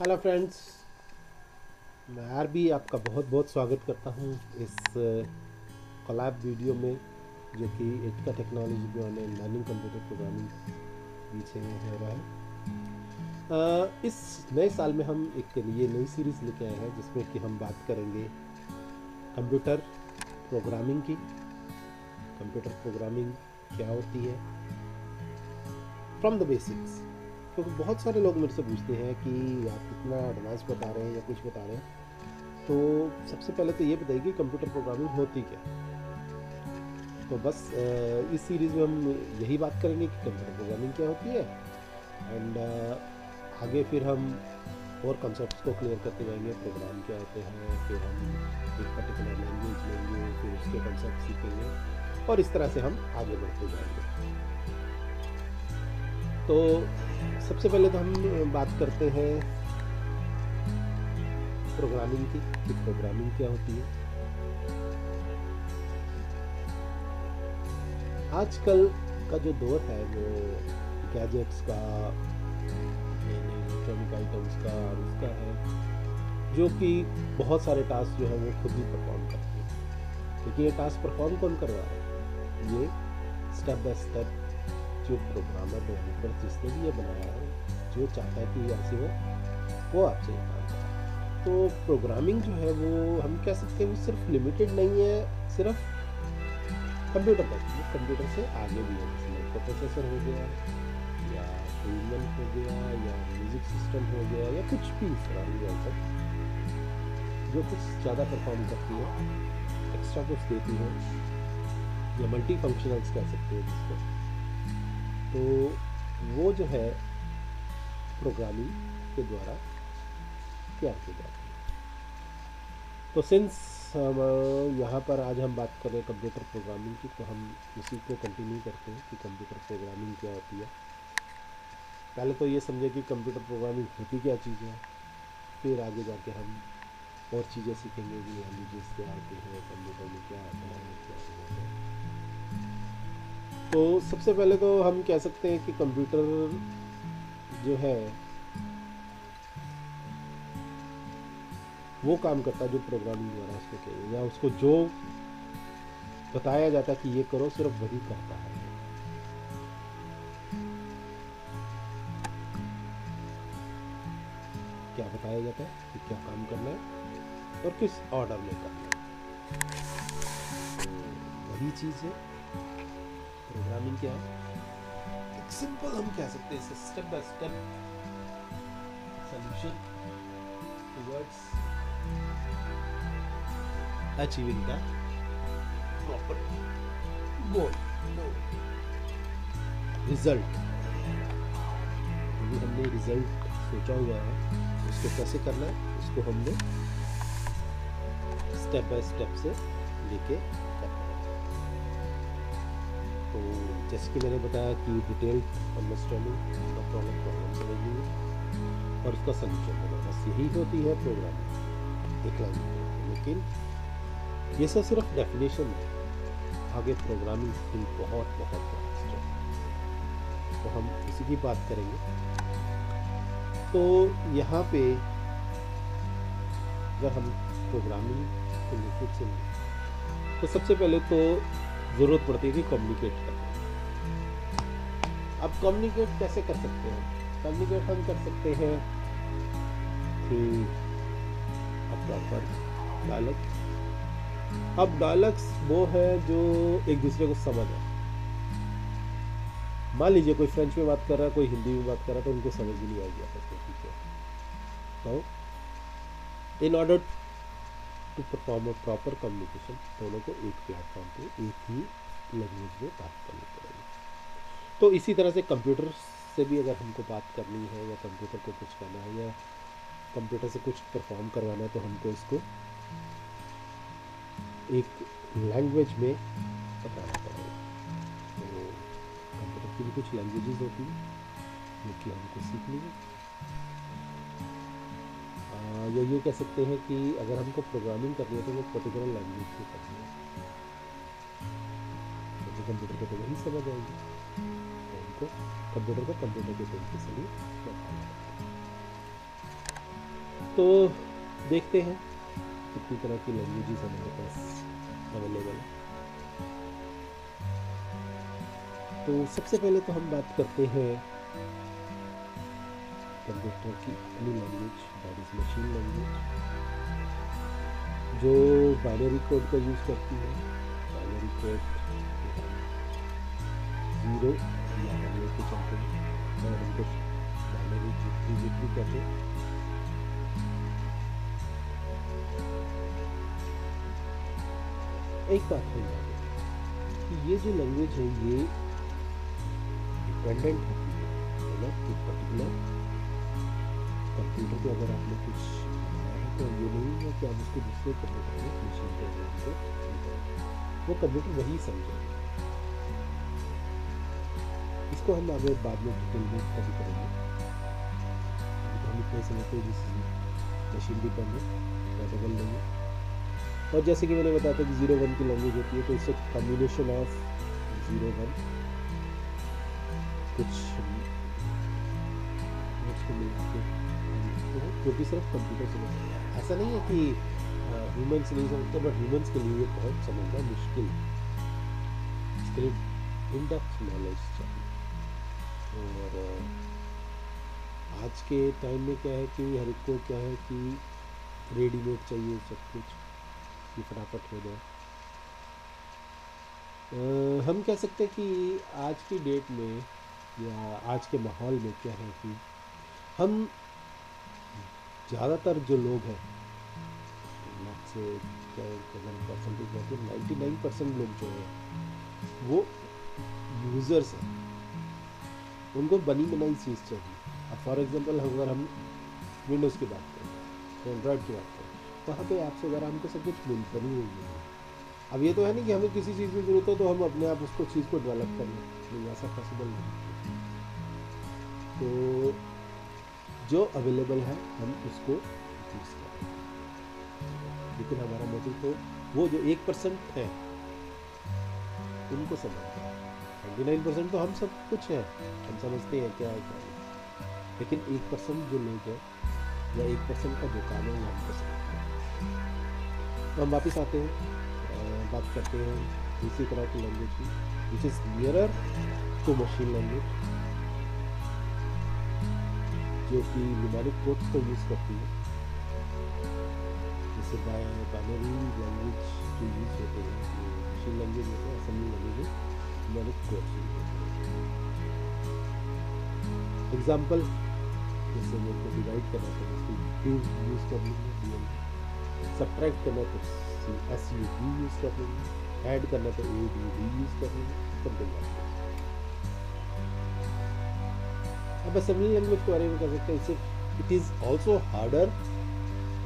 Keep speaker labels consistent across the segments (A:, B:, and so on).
A: Hello friends मैं are भी आपका बहुत बहुत स्वागत करता हूँ इस कलाब वीडियो में, जो कि एटका टेक्नोलॉजी पे ऑनलाइन लर्निंग कंप्यूटर प्रोग्रामिंग पीछे में हो रहा है। इस नए साल में हम एक ये नई सीरीज़ लेके आए हैं, जिसमें कि हम बात करेंगे कंप्यूटर प्रोग्रामिंग की। कंप्यूटर प्रोग्रामिंग क्या होती है? फ्रॉम द बेसिक्स क्योंकि बहुत सारे लोग मेरे से पूछते हैं कि आप कितना एडवांस बता रहे हैं या कुछ बता रहे हैं। तो सबसे पहले तो ये बताइए कि कंप्यूटर प्रोग्रामिंग होती क्या? तो बस इस सीरीज़ में हम यही बात करेंगे कि कंप्यूटर प्रोग्रामिंग क्या होती है। एंड आगे फिर हम और कॉन्सेप्ट्स को क्लियर करते जाएँगे प्रोग्राम क्या होते हैं, फिर हम एक पर्टिकुलर लैंग्वेज लेंगे, फिर उसके कॉन्सेप्ट सीखेंगे और इस तरह से हम आगे बढ़ते जाएँगे। तो सबसे पहले तो हम बात करते हैं प्रोग्रामिंग की, कि प्रोग्रामिंग क्या होती है। आजकल का जो दौर है, वो गैजेट्स का इलेक्ट्रॉनिक आइटम्स का और उसका है, जो कि बहुत सारे टास्क जो है वो खुद ही परफॉर्म करते हैं। लेकिन ये टास्क परफॉर्म कौन कर रहा है? ये स्टेप बाय स्टेप जो प्रोग्रामर डेवलपर जिसने भी ये बनाया है, जो चाहता है कि ऐसे हो, वो आपसे ये काम करे। तो प्रोग्रामिंग जो है वो, हम कह सकते हैं वो सिर्फ़ लिमिटेड नहीं है, सिर्फ़ कंप्यूटर तक कंप्यूटर से आगे भी है, जैसे प्रोसेसर हो गया, या ह्यूमन हो गया, या म्यूज़िक सिस्टम हो गया, या कुछ भी तरह की जो कुछ ज़्यादा परफॉर्म करती है एक्स्ट्रा कुछ देती है, या मल्टी फंक्शनल्स कह सकते हैं जिसको। तो वो जो है प्रोग्रामिंग के द्वारा तैयार की जाती है। तो सिंस यहाँ पर आज हम बात कर कंप्यूटर प्रोग्रामिंग की तो हम इसी को कंटिन्यू करते हैं कि कंप्यूटर प्रोग्रामिंग क्या होती है। पहले तो ये समझे कि कंप्यूटर प्रोग्रामिंग होती क्या चीज़ है, फिर आगे जाके हम और चीज़ें सीखेंगे कि लैंग्वेजेस क्या आती हैं कंप्यूटर में क्या आता है, क्या नहीं आता है। तो सबसे पहले तो हम कह सकते हैं कि कंप्यूटर जो है, वो काम करता है जो प्रोग्रामिंग द्वारा उसको किया या उसको जो बताया जाता है कि ये करो, सिर्फ़ वही करता है। क्या बताया जाता है कि क्या काम करना है और किस ऑर्डर में करना है। तो वही चीज़ है। प्रोग्रामिंग क्या है? एक सिंपल हम कह सकते हैं step by step solution towards achieving the proper goal result अभी हमने रिज़ल्ट सोचा हुआ है। उसको कैसे करना है? उसको हमने स्टेप बाय स्टेप से लेके करना है। तो जैसे कि मैंने बताया कि डिटेल्ड अंडरस्टैंडिंग का प्रॉब्लम प्रॉब्लम समझनी और उसका सोल्यूशन देना बस यही होती है प्रोग्रामिंग एक लाइन लेकिन ये सब सिर्फ़ डेफिनेशन है। आगे प्रोग्रामिंग स्किल बहुत बहुत वास्ट है। तो हम इसी की बात करेंगे। तो यहाँ पे अगर हम प्रोग्रामिंग को लेकर चलें तो सबसे पहले तो ज़रूरत पड़ती है कि कम्युनिकेट करना अब कम्युनिकेट कैसे कर सकते हैं? कम्युनिकेट हम कर सकते हैं कि प्रॉपर डायलॉग अब डायलॉग्स वो है जो एक दूसरे को समझ है। मान लीजिए कोई फ्रेंच में बात कर रहा है, कोई हिंदी में बात कर रहा है तो उनको समझ भी नहीं आएगी आपस ठीक है? तो in order to perform a proper communication दोनों को एक प्लेटफॉर्म पे, एक ही लैंग्वेज में बात करनी पड़ेगी। तो इसी तरह से कंप्यूटर से भी अगर हमको बात करनी है या कंप्यूटर को कुछ करना है या कंप्यूटर से कुछ परफॉर्म करवाना है तो हमको इसको एक लैंग्वेज में बताना पड़ेगा। तो कंप्यूटर की भी कुछ लैंग्वेजेस होती हैं, जो कि हमको सीखनी है। या ये कह सकते हैं कि अगर हमको प्रोग्रामिंग करनी है तो वो पर्टिकुलर लैंग्वेज में करनी है। क्योंकि कंप्यूटर को तो वही समझ आएगी। तो हमको कंप्यूटर को कंप्यूटर के तरीके से भी तो देखते हैं कितनी तरह की लैंग्वेजेस हमारे पास अवेलेबल है। तो सबसे पहले तो हम बात करते हैं कंप्यूटर की अपनी language that is machine language जो बाइनरी कोड का यूज़ करती है। बाइनरी कोड ज़ीरो लेके चलते और उनको बाइनरी जितनी जितनी कहते एक बात हो जाए कि ये जो लैंग्वेज है, ये डिपेंडेंट होती है ना? एक पर्टिकुलर कंप्यूटर पे अगर आपने कुछ बनाया है तो ये नहीं है कि आप उसको दूसरे कंप्यूटर में पे वो कंप्यूटर वही समझेगा। इसको हम आगे बाद में डिटेल में कभी करेंगे। तो हम इतने समझते हैं जिस मशीन भी डिपेंडेंट पोर्टेबल लेंगे और जैसे कि मैंने बताया था कि ज़ीरो वन की लैंग्वेज होती है तो इससे कम्बिनेशन ऑफ़ ज़ीरो वन कुछ उसको मिला के जो कि सिर्फ़ कंप्यूटर समझ सकता है। ऐसा नहीं है कि ह्यूमंस नहीं समझते बट ह्यूमंस के लिए बहुत समझना मुश्किल है। इसके लिए डेप्थ नॉलेज चाहिए। और आज के टाइम में क्या है कि हर एक को क्या है कि रेडीमेड चाहिए सब कुछ, कि फटाफट हो जाए। हम कह सकते हैं कि आज की डेट में या आज के माहौल में क्या है कि हम ज़्यादातर जो लोग हैं से नाइन्टी नाइन परसेंट लोग जो हैं, वो यूज़र्स हैं। उनको बनी बनाई चीज़ चाहिए। अब फॉर एग्जांपल अगर हम विंडोज़ की बात करें तो एंड्रॉयड की बात करें वहाँ पे ऐप्स वगैरह हमको सब कुछ मिल बनी हुई है। अब ये तो है नहीं कि हमें किसी चीज़ की ज़रूरत हो तो हम अपने आप उसको चीज़ को डेवलप कर लें ऐसा पॉसिबल नहीं तो जो अवेलेबल है, हम उसको यूज़ करें लेकिन हमारा मोटिव तो वो जो एक परसेंट है, उनको समझते है। नाइन्टी नाइन परसेंट तो हम सब कुछ है, हम समझते हैं क्या है, क्या नहीं। लेकिन एक परसेंट जो लोग हैं, या एक परसेंट का जो काम है, वो हम सकते हैं। तो हम वापस आते हैं बात करते हैं दूसरी तरह की लैंग्वेज की which is nearer to machine language जो कि न्यूमेरिक कोड्स को यूज़ करती है। जैसे बाइनरी लैंग्वेज जो यूज़ होते हैं। मशीन लैंग्वेज होते हैं असेंबली लैंग्वेज में न्यूमेरिक कोड्स यूज़ होते हैं। एग्ज़ाम्पल जैसे मेरे को डिवाइड करना था उसको क्यूब यूज़ कर लेंगे सब्ट्रैक्ट करना तो C S U D use कर लेंगे। ऐड करना तो ए डी डी यूज़ कर लेंगे समथिंग लाइक अब असेंबली लैंग्वेज के बारे में कह सकते हैं। इसे it is also harder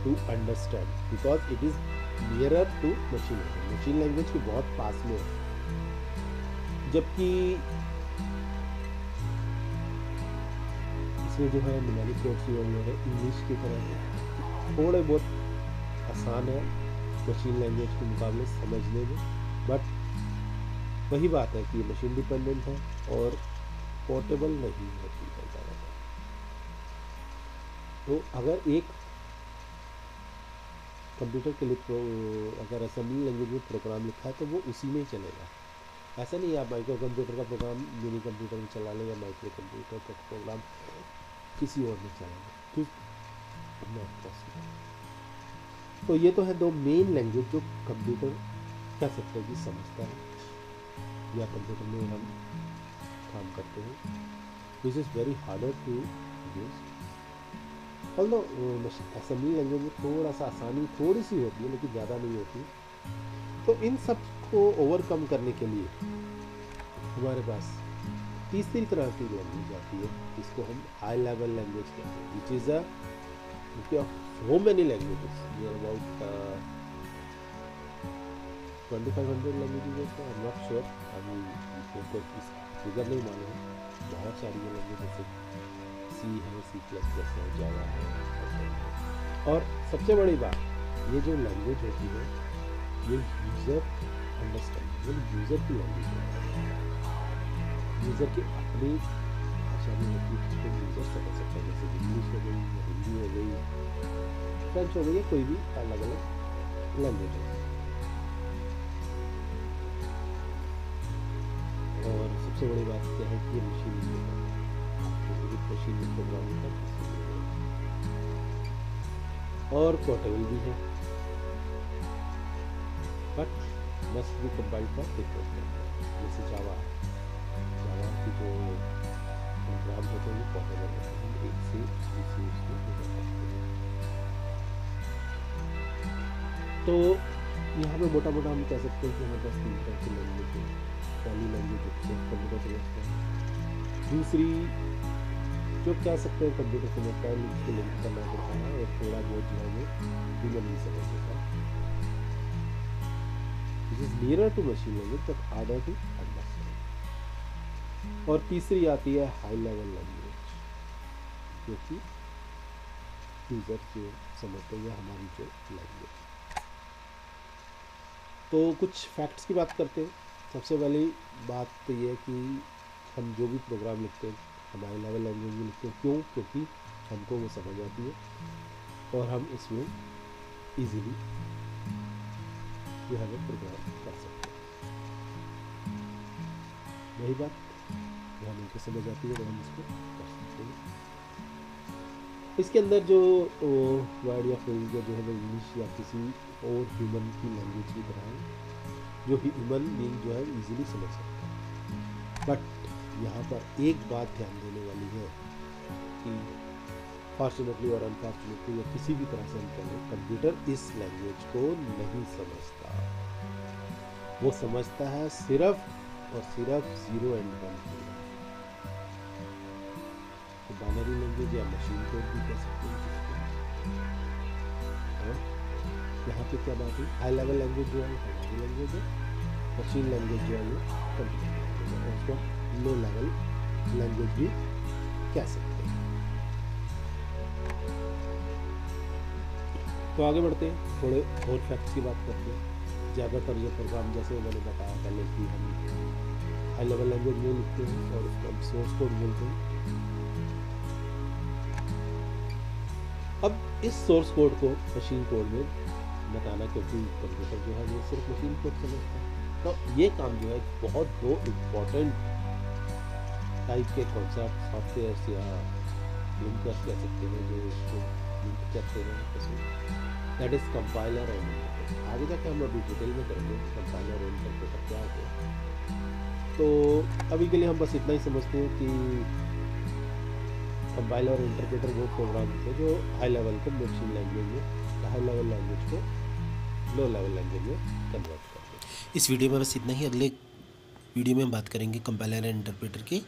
A: to understand because it is nearer to machine language machine language के बहुत पास में है। जबकि इसमें जो है कोर्स हुए हैं इंग्लिश की तरह थोड़े बहुत आसान है मशीन लैंग्वेज के मुकाबले समझने में। बट वही बात है कि मशीन डिपेंडेंट है और पोर्टेबल नहीं होती है। तो अगर एक कंप्यूटर के लिए अगर असेंबली लैंग्वेज में प्रोग्राम लिखा है तो वो उसी में ही चलेगा। ऐसा नहीं आप माइक्रो कंप्यूटर का प्रोग्राम मिनी कंप्यूटर में चला लें या माइक्रो कंप्यूटर का प्रोग्राम किसी और में चला लें। तो ये तो है दो मेन लैंग्वेज जो कंप्यूटर कह सकते हैं कि समझता है, या कंप्यूटर में हम काम करते हैं। Which is very harder to use although assembly language में थोड़ा सा आसानी थोड़ी सी होती है, लेकिन ज़्यादा नहीं होती। तो इन सबको ओवरकम करने के लिए हमारे पास तीसरी तरह की लैंग्वेज आती है, जिसको हम हाई लेवल लैंग्वेज कहते हैं which is a so many languages about twenty five hundred languages I am not sure अभी फिगर नहीं मालूम है। बहुत सारी लैंग्वेज जैसे सी है सी प्लस प्लस है जावा है और सबसे बड़ी बात, ये जो लैंग्वेज होती है, ये यूज़र अंडरस्टैंड ये यूज़र की लैंग्वेज है। यूज़र की अपनी भाषा में होती है, जिसको यूज़र समझ सकता है, जैसे इंग्लिश हो गई या हिंदी हो गई फ्रेंच हो गई, या कोई भी अलग अलग लैंग्वेज हो। और सबसे बड़ी बात क्या है कि मशीन मशीन में प्रोग्रामिंग कर और पोर्टेबल भी है। But must be compiled for different जैसे जावा जावा की जो प्रोग्राम होते हैं, वो पोर्टेबल होते हैं। एक से दूसरे उसको तो यहाँ पे मोटा मोटा हम कह सकते हैं कि हमारे पास तीन तरह की लैंग्वेज है। पहली लैंग्वेज कंप्यूटर समझता है दूसरी जो कह सकते हैं कंप्यूटर समझता है उसको लिंक करना पड़ता है, और थोड़ा बहुत जो है वो भी समझ सकता। है which is nearer to machine language but harder to understand और तीसरी आती है हाई लेवल लैंग्वेज जो कि यूज़र जो समझते हैं हमारी जो लैंग्वेज तो कुछ फैक्ट्स की बात करते हैं। सबसे पहली बात तो ये है कि हम जो भी प्रोग्राम लिखते हैं हमारे लेवल लैंग्वेज में लिखते हैं, क्यों? क्योंकि हमको वो समझ आती है और हम इसमें इजीली जो है वो प्रोग्राम कर सकते हैं। वही बात जो हमें को समझ आती है तो हम इसको कर सकते हैं। इसके अंदर जो वर्ड या फ्रेज जो है वो इंग्लिश या किसी और ह्यूमन की लैंग्वेज की तरह जो ह्यूमन बींग जो है इजीली समझ सकता है। बट यहाँ पर एक बात ध्यान देने वाली है कि फॉर्चुनेटली और अनफॉर्चुनेटली या किसी भी तरह से हम कहें कंप्यूटर इस लैंग्वेज को नहीं समझता। वो समझता है सिर्फ़ और सिर्फ़ ज़ीरो एंड वन को तो बाइनरी लैंग्वेज या मशीन कोड भी कह सकते हैं यहाँ पे क्या बात है हाई लेवल लैंग्वेज जो है लैंग्वेज है। मशीन लैंग्वेज जो है, वो कंप्यूटर लैंग्वेज है। उसको लो लेवल लैंग्वेज भी कह सकते हैं। तो आगे बढ़ते हैं, थोड़े और फैक्ट्स की बात करते हैं। ज़्यादातर ये प्रोग्राम जैसे मैंने बताया पहले कि हम हाई लेवल लैंग्वेज में लिखते हैं और उसको हम सोर्स कोड बोलते हैं। अब इस सोर्स कोड को मशीन कोड में बताना क्योंकि कंप्यूटर जो है, वो सिर्फ़ मशीन कोड समझता है। तो ये काम जो है, बहुत दो इम्पोर्टेंट टाइप के कॉन्सेप्ट सॉफ्टवेयर या लिंकर्स कह सकते हैं, जो इसको लिंक करते हैं दैट इज़ कंपाइलर और इंटरप्रेटर आगे जाके हम अभी डिटेल में करेंगे कंपाइलर और इंटरप्रेटर क्या हैं तो अभी के लिए हम बस इतना ही समझते हैं कि कंपाइलर और इंटरप्रेटर वो प्रोग्राम थे जो हाई लेवल के मशीन लैंग्वेज में हाई लेवल लैंग्वेज को लो लेवल लैंग्वेज में कन्वर्ट करते
B: इस वीडियो में बस इतना ही। अगले वीडियो में हम बात करेंगे कंपाइलर एंड इंटरप्रेटर की।